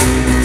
you.